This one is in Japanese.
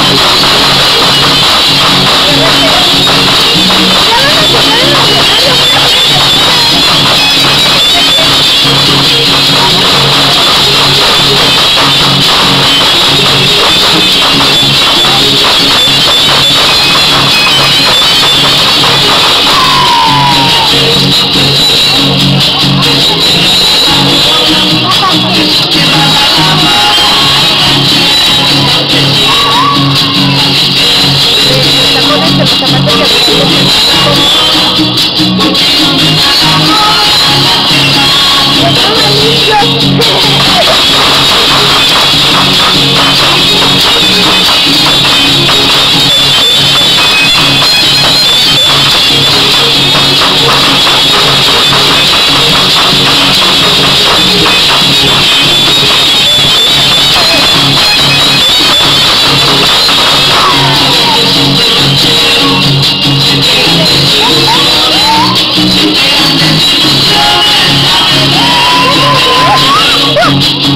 Thank you. Just you.